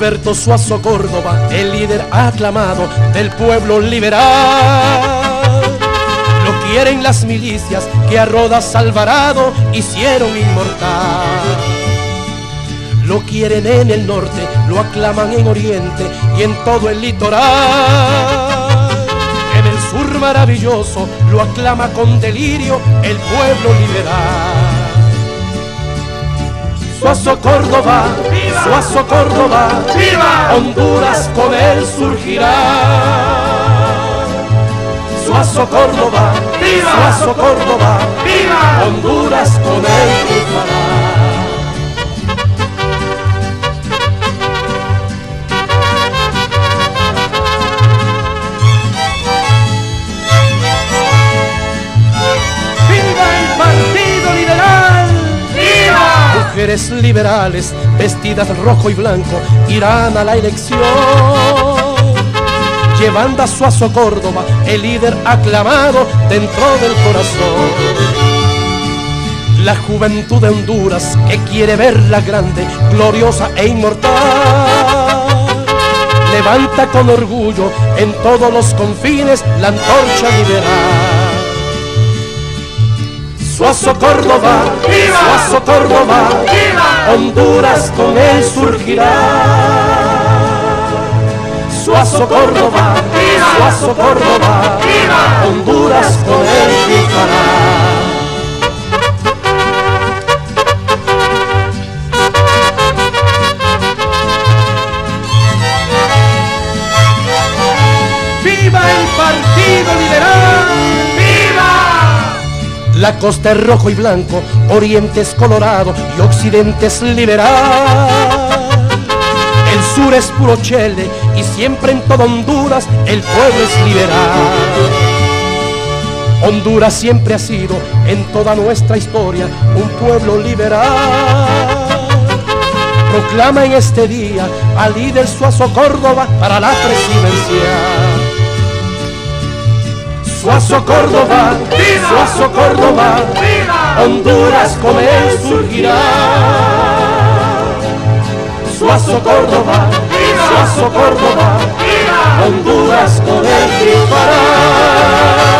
Roberto Suazo Córdoba, el líder aclamado del pueblo liberal. Lo quieren las milicias que a Rodas Alvarado hicieron inmortal. Lo quieren en el norte, lo aclaman en oriente y en todo el litoral. En el sur maravilloso lo aclama con delirio el pueblo liberal. Suazo Córdoba, Suazo Córdoba, ¡Viva! Honduras con él surgirá. Suazo Córdoba, ¡Viva! Suazo Córdoba, ¡Viva! Mujeres liberales vestidas rojo y blanco irán a la elección. Llevando a Suazo Córdoba, el líder aclamado dentro del corazón. La juventud de Honduras que quiere verla grande, gloriosa e inmortal. Levanta con orgullo en todos los confines la antorcha liberal. Suazo Córdoba, ¡Viva! Suazo Córdoba, ¡Viva! Honduras con él surgirá. Suazo Córdoba, ¡Viva! Suazo Córdoba, ¡Viva! Honduras con él triunfará. ¡Viva el Partido Liberal! La costa es rojo y blanco, oriente es colorado y occidente es liberal. El sur es puro chele y siempre en todo Honduras el pueblo es liberal. Honduras siempre ha sido en toda nuestra historia un pueblo liberal. Proclama en este día al líder Suazo Córdoba para la presidencia. Suazo Córdoba, ¡Viva! Suazo Córdoba, ¡Viva! Honduras con él surgirá. Suazo Córdoba, ¡Viva! Suazo Córdoba, ¡Viva! Honduras con él triunfará.